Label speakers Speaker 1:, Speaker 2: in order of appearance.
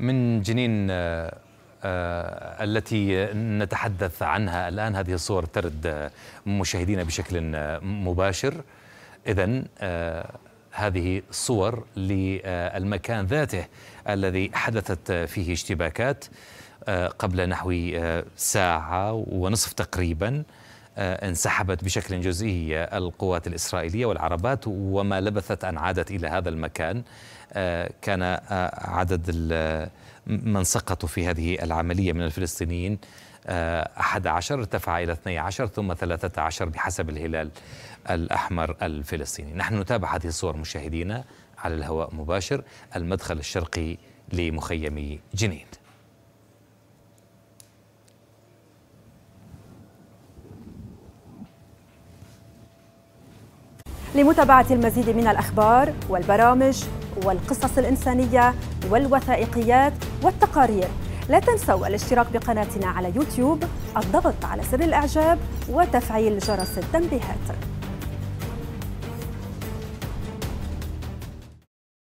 Speaker 1: من جنين آه، آه، التي نتحدث عنها الآن. هذه الصور ترد آه، مشاهدينا بشكل مباشر. إذا هذه صور للمكان ذاته الذي حدثت فيه اشتباكات قبل نحو ساعة ونصف تقريبا. انسحبت بشكل جزئي القوات الإسرائيلية والعربات وما لبثت أن عادت إلى هذا المكان. كان عدد من سقطوا في هذه العملية من الفلسطينيين أحد عشر ارتفع إلى 12 ثم 13 بحسب الهلال الأحمر الفلسطيني. نحن نتابع هذه الصور مشاهدينا على الهواء مباشر المدخل الشرقي لمخيم جنين.
Speaker 2: لمتابعة المزيد من الأخبار والبرامج والقصص الإنسانية والوثائقيات والتقارير. لا تنسوا الاشتراك بقناتنا على يوتيوب الضغط على زر الإعجاب وتفعيل جرس التنبيهات.